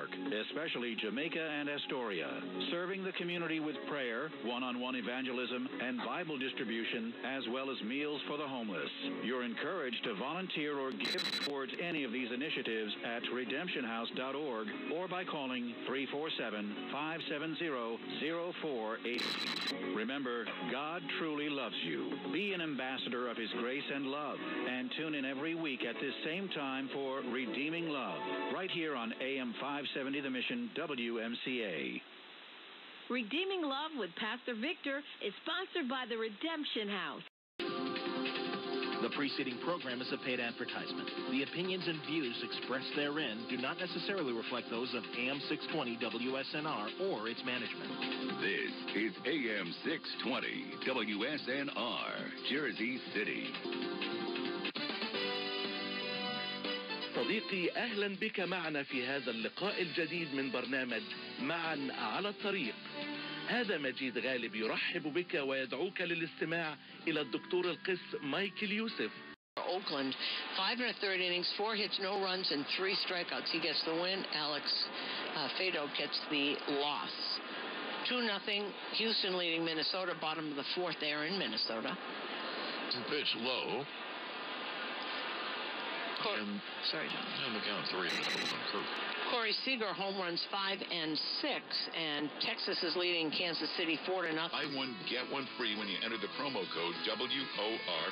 York, especially Jamaica and Astoria, serving the community with prayer, one on one evangelism, and Bible distribution, as well as meals for the homeless. You're encouraged to volunteer or give towards any of these initiatives at redemptionhouse.org or by calling 347 570 0480. Remember, God truly loves you. Be an ambassador of His grace and love, and tune in every week at this same time for Redeeming Love, right here on AM 570 The Mission WMCA. Redeeming Love with Pastor Victor is sponsored by the Redemption House. The preceding program is a paid advertisement. The opinions and views expressed therein do not necessarily reflect those of AM 620 WSNR or its management. This is AM 620 WSNR, Jersey City. صديقي أهلا بك معنا في هذا اللقاء الجديد من برنامج معا على الطريق هذا مجيد غالب يرحب بك ويدعوك للاستماع إلى الدكتور القس مايكل يوسف Oakland, five and a third innings, four hits, no runs, and three strikeouts. He gets the win. Alex uh, Fado gets the loss. Two nothing. Houston leading Minnesota. Bottom of the fourth there in Minnesota. Pitch low. Cor- And- Sorry, John. On the three. Corey Seager home runs five and six, and Texas is leading Kansas City four to nothing. Buy one, get one free when you enter the promo code WOR.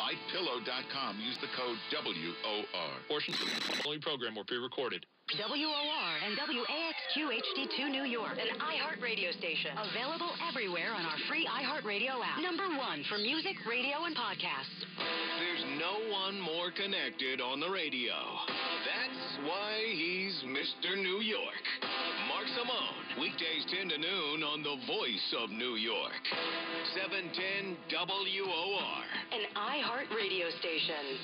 MyPillow.com. Use the code WOR. Portions of the following program were pre-recorded. WOR and WAXQ HD2 New York, an iHeart radio station. Available everywhere on our free iHeartRadio app. Number one for music, radio, and podcasts. There's no one more connected on the radio. That's why he's Mr. New York. Mark Simone, weekdays 10 to noon on the voice of New York. 710 WOR. An iHeart radio station.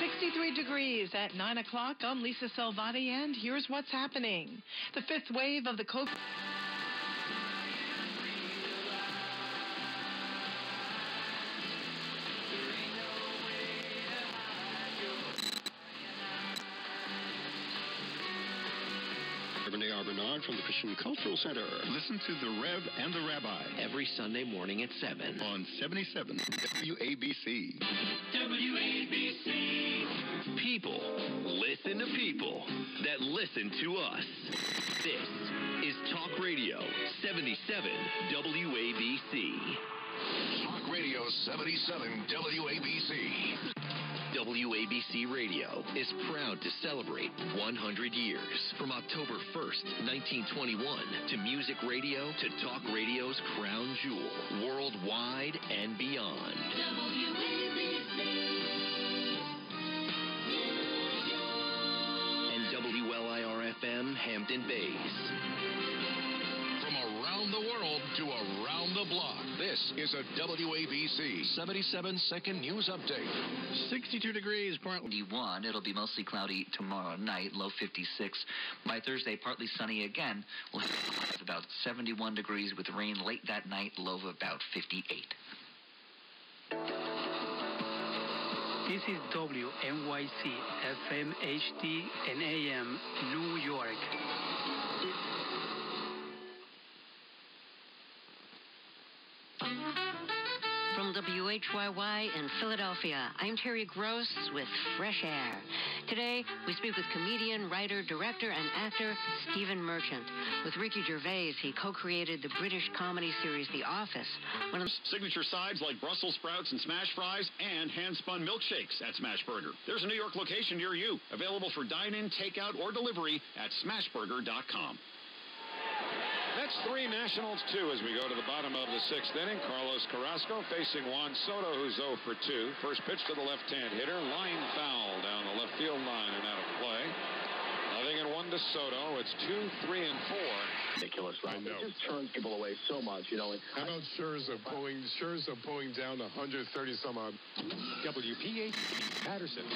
63 degrees at 9 o'clock. I'm Lisa Salvati, and here's what's happening. The fifth wave of the COVID. Reverend A.R. Bernard from the Christian Cultural Center. Listen to The Rev and the Rabbi. Every Sunday morning at 7. On 77 WABC. WABC. People listen to people that listen to us. This is Talk Radio 77 WABC. Talk Radio 77 WABC. WABC Radio is proud to celebrate 100 years from October 1st, 1921 to music radio to talk radio's crown jewel worldwide and beyond. WABC. And WLIR FM Hampton Bays. From around the world to around the block, this is a WABC 77 second news update. 62 degrees, partly one. It'll be mostly cloudy tomorrow night, low 56. By Thursday, partly sunny again. We'll have about 71 degrees with rain late that night, low of about 58. This is WNYC FM HD and AM New York. WHYY in Philadelphia, I'm Terry Gross with Fresh Air. Today, we speak with comedian, writer, director, and actor Stephen Merchant. With Ricky Gervais, he co-created the British comedy series The Office. One of Signature sides like Brussels sprouts and smash fries and hand-spun milkshakes at Smashburger. There's a New York location near you, available for dine-in, takeout, or delivery at smashburger.com. That's three Nationals, two as we go to the bottom of the sixth inning. Carlos Carrasco facing Juan Soto, who's 0 for 2. First pitch to the left-hand hitter. Line foul down the left field line and out of play. Nothing in one to Soto. It's two, three, and four. ridiculous, right? I know. It just turns people away so much, you know. And How about Scherzer pulling Scherzer pulling down 130 some odd? WPH Paterson.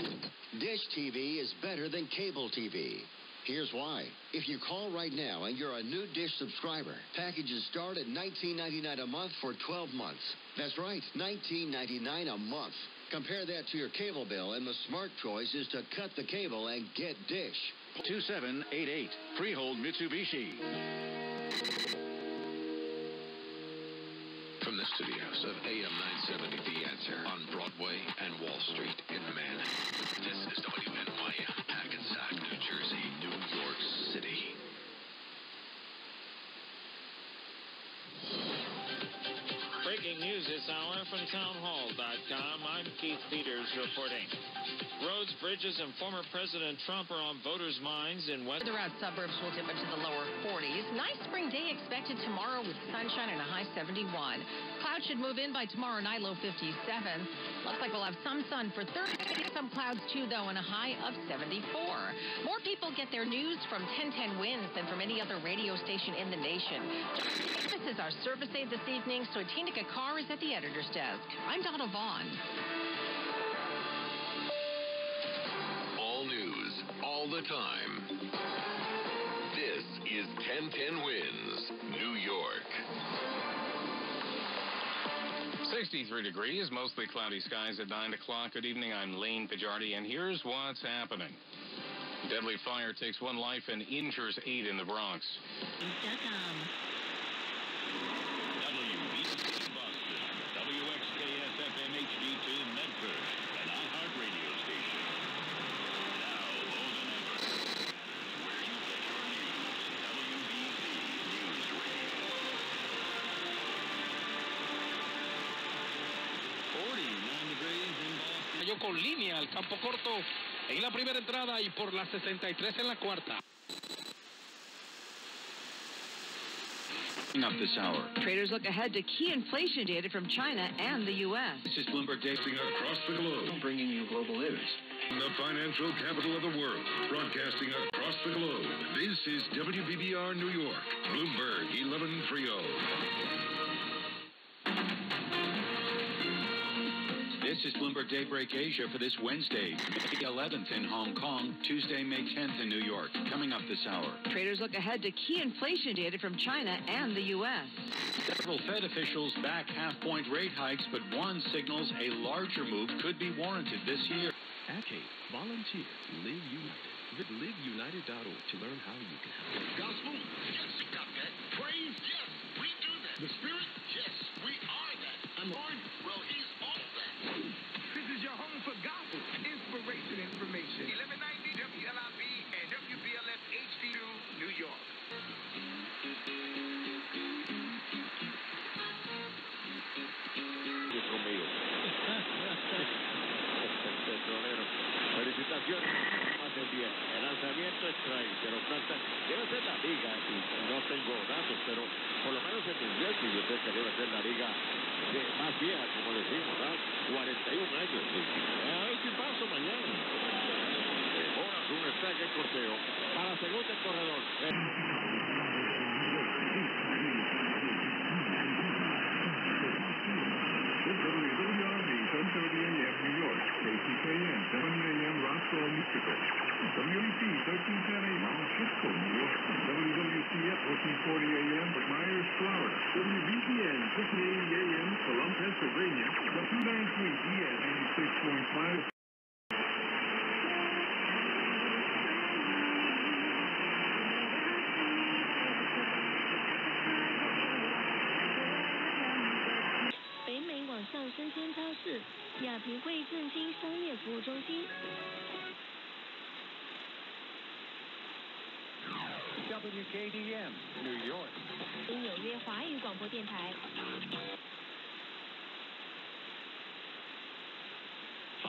Dish TV is better than cable TV. Here's why. If you call right now and you're a new Dish subscriber, packages start at $19.99 a month for 12 months. That's right, $19.99 a month. Compare that to your cable bill, and the smart choice is to cut the cable and get Dish. 2788. Freehold Mitsubishi. From the studios of AM 970 this hour from townhall.com. I'm Keith Peters reporting. Roads, bridges, and former President Trump are on voters' minds in West. Throughout suburbs will dip into the lower 40s. Nice spring day expected tomorrow with sunshine and a high 71. Clouds should move in by tomorrow night, low 57. Looks like we'll have some sun for Thursday. Some clouds too, though, and a high of 74. More people get their news from 1010 Wins than from any other radio station in the nation. This is our service aid this evening, so Tina Kakar is at the editor's desk. I'm Donna Vaughn. All the time. This is 1010 Wins, New York. 63 degrees, mostly cloudy skies at 9 o'clock. Good evening, I'm Lane Pajardi, and here's what's happening. Deadly fire takes one life and injures eight in the Bronx. Cayó con línea al campo corto en la primera entrada y por la 63 en la cuarta. Up this hour. Traders look ahead to key inflation data from China and the U.S. This is Bloomberg Dating across the globe. Bringing you global news. The financial capital of the world, broadcasting across the globe. This is WBBR New York, Bloomberg 1130. This is Bloomberg Daybreak Asia for this Wednesday, May 11th in Hong Kong, Tuesday, May 10th in New York. Coming up this hour. Traders look ahead to key inflation data from China and the U.S. Several Fed officials back half-point rate hikes, but one signals a larger move could be warranted this year. Advocate, volunteer, live united. Visit liveunited.org to learn how you can help. Gospel? Yes, we got that. Praise? Yes, we do that. The Spirit? Yes, we are that. And Lord? Corteo. Para segundo el corredor. WWRB 1030 AM New York, KCKN 7 AM Roswell, Mexico. WEC 1310 AM Frisco, New York. WWCF 1440 AM Myers, Florida. WBCN 680 AM Columbus, Pennsylvania. W293 DN 86.5. 网上生鲜超市亚平汇正兴商业服务中心。WKDM New York. 纽约华语广播电台。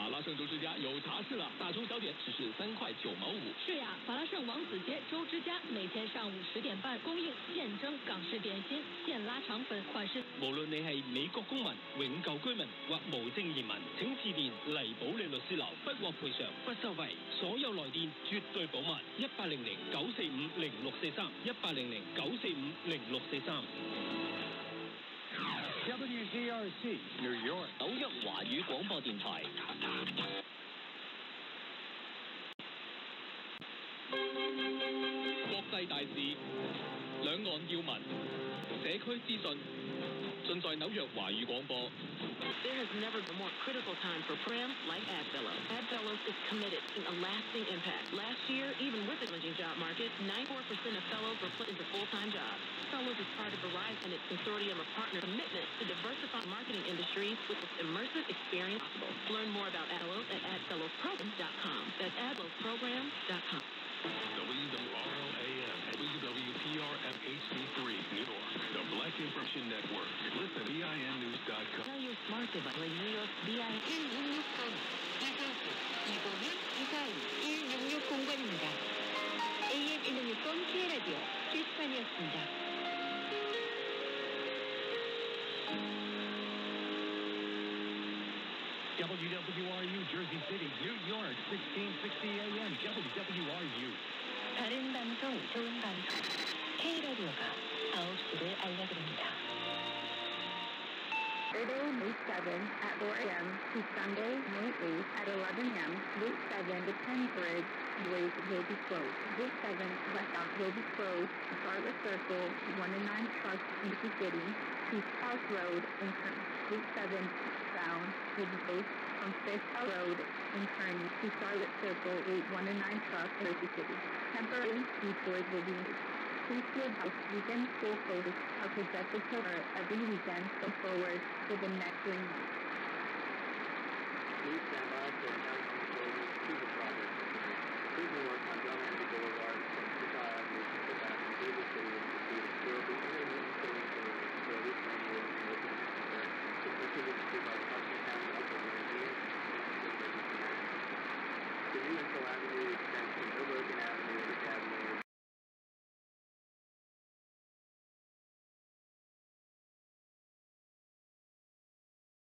法拉盛周之家有茶室了，大中小点只是三块九毛五。是呀，法拉盛王子街周之家每天上午十点半供应现蒸港式点心、现拉肠粉款式。無論你係美國公民、永久居民或無證移民，請致電黎寶利律師樓，不獲賠償，不收費，所有來電絕對保密。一八零零九四五零六四三，一八零零九四五零六四三。WZRC New York. 紐約華語廣播電台。國際大事，兩岸要聞，社區資訊，There has never been more critical time for prams like Adfellow. Adfellow is committed to a lasting impact. Last year, even with the challenging job market, 94% of fellows were put into full-time jobs. Fellows is part of Verizon and its consortium of partner commitment to diversify marketing industry with its immersive experience possible. Learn more about Adfellow at adfellowsprogram.com. That's adfellowsprogram.com. WRLAM and WWPRFHD3. Information Network. Listen, BINnews.com. Tell your smart device like New York BI 1660 AM 1660 K라디오 게시판이었습니다. WWRU Jersey City, New York, 1660 AM, WWRU. 다른 방송, to Sunday, May 8th at 11 a.m. Route 7 to Penbridge Ways will be closed. Route 7 westbound will be closed. Charlotte Circle, 1 and 9 trucks in the city. Fish House Road in Kearny. Route 7 bound will be closed from Fifth Road in Kearny to Charlotte Circle, Route 1 and 9 trucks in Jersey City. Temporary detours will be Please be advised, weekend school closures are projected to occur every weekend going forward for the next three months defense.